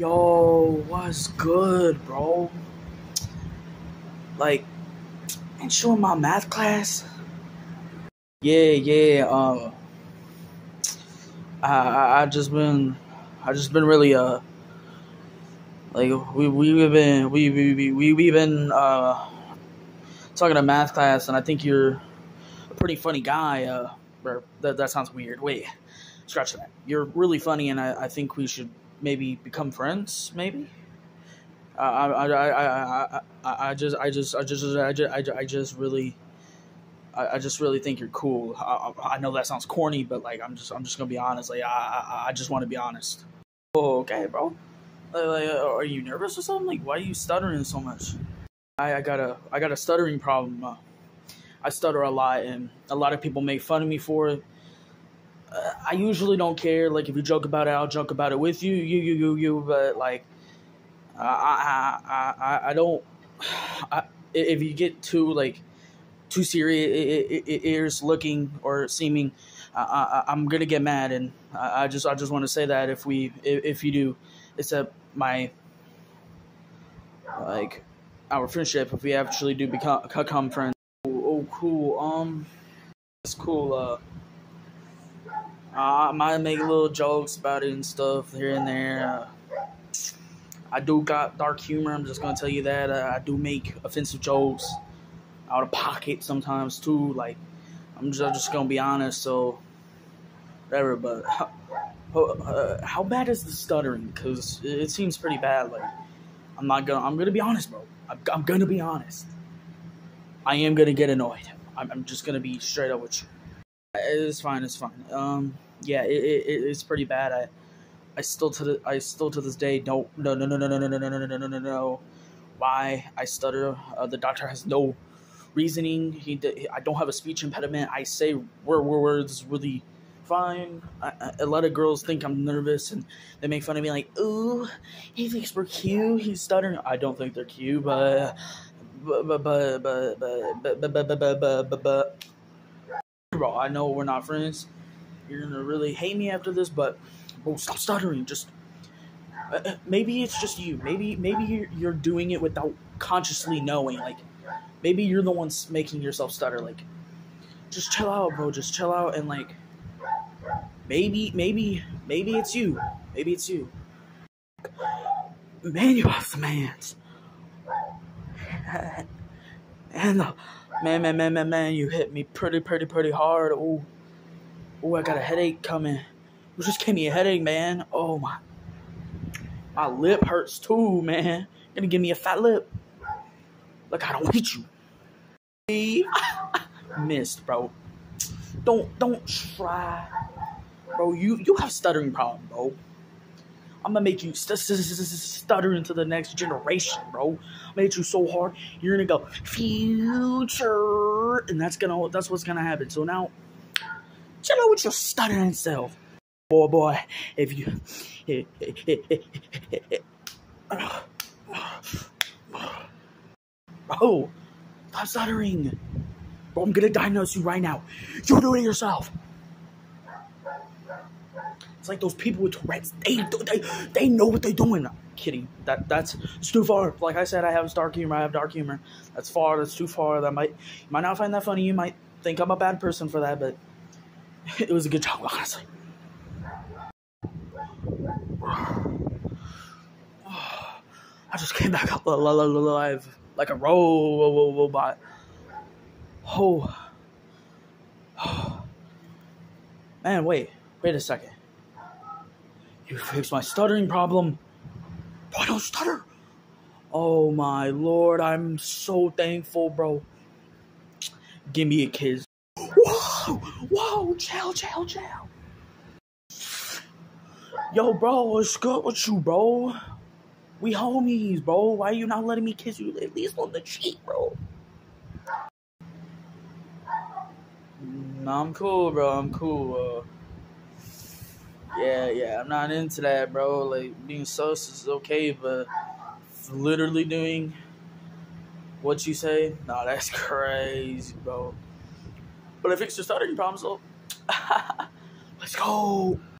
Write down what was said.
Yo, what's good, bro? Like, ain't you in my math class? Yeah, yeah. Um, I, I, just been, I just been really uh, like we we've been we we we we've been uh talking to math class, and I think you're a pretty funny guy. Uh, that that sounds weird. Wait, scratch that. You're really funny, and I, I think we should maybe become friends. Maybe. I I I I I I just I just I just I just I just really. I, I just really think you're cool. I, I know that sounds corny, but like I'm just I'm just gonna be honest. Like I I, I just want to be honest. Oh, okay, bro. Like, like, are you nervous or something? Like, why are you stuttering so much? I, I got a I got a stuttering problem. Uh, I stutter a lot, and a lot of people make fun of me for it. I usually don't care. Like, if you joke about it, I'll joke about it with you, you, you, you, you. But like, I I I I, don't. I, if you get too like too serious ears looking or seeming, I, I, am gonna get mad, and I, I just I just want to say that if we if, if you do, except my like our friendship, if we actually do become become friends. Oh, oh cool. Um, it's cool. Uh, I might make little jokes about it and stuff here and there. Uh, I do got dark humor. I'm just gonna tell you that. Uh, I do make offensive jokes out of pocket sometimes too. Like I'm just, just gonna be honest. So whatever. But how, uh, how bad is the stuttering? Because it seems pretty bad. Like I'm not gonna. I'm gonna be honest, bro. I'm, I'm gonna be honest. I am gonna get annoyed. I'm, I'm just gonna be straight up with you. It's fine. It's fine. Um. Yeah. It, it, it's pretty bad. I. I still to the I still to this day don't no no no no no no no no no no no no no why I stutter. Uh, the doctor has no reasoning. He, I don't have a speech impediment. I say words really fine. A lot of girls think I'm nervous and they make fun of me like, "Ooh, he thinks we're cute. He's stuttering." I don't think they're cute, but but but but but but but but but but but bro, I know we're not friends. You're gonna really hate me after this, but bro, stop stuttering. Just uh, uh, maybe it's just you. Maybe maybe you're, you're doing it without consciously knowing. Like maybe you're the ones making yourself stutter. Like, just chill out, bro. Just chill out and like, maybe, maybe, maybe it's you. Maybe it's you. Man, you have some hands. And the, man, man, man, man, man, you hit me pretty, pretty, pretty hard. Oh, oh, I got a headache coming. You just gave me a headache, man. Oh my, my lip hurts too, man. Gonna give me a fat lip. Look, I don't hit you. Missed, bro. Don't don't try, bro. You you have stuttering problem, bro. I'm gonna make you st- st- st- stutter into the next generation, bro. I made you so hard, you're gonna go future, and that's gonna that's what's gonna happen. So now, chill out with your stuttering self, boy, boy. If you, Bro, stop stuttering. Bro, I'm gonna diagnose you right now. You're doing it yourself. Like those people with Tourette's. They they they know what they're doing. I'm kidding. That that's it's too far. Like I said, I have dark humor. I have dark humor. That's far. That's too far. That might you might not find that funny. You might think I'm a bad person for that, but it was a good job, honestly. I just came back up alive like a robot. Oh. oh. Man, wait. Wait a second. You fixed my stuttering problem. Bro, I don't stutter. Oh my lord, I'm so thankful, bro. Give me a kiss. Whoa! Whoa! Chill, chill, chill. Yo, bro, what's good with you, bro? We homies, bro. Why are you not letting me kiss you at least on the cheek, bro? No, I'm cool, bro. I'm cool. Uh, yeah, yeah. I'm not into that, bro. Like being sus is okay, but literally doing what you say, nah, that's crazy, bro. But I fixed your stuttering problem, so let's go.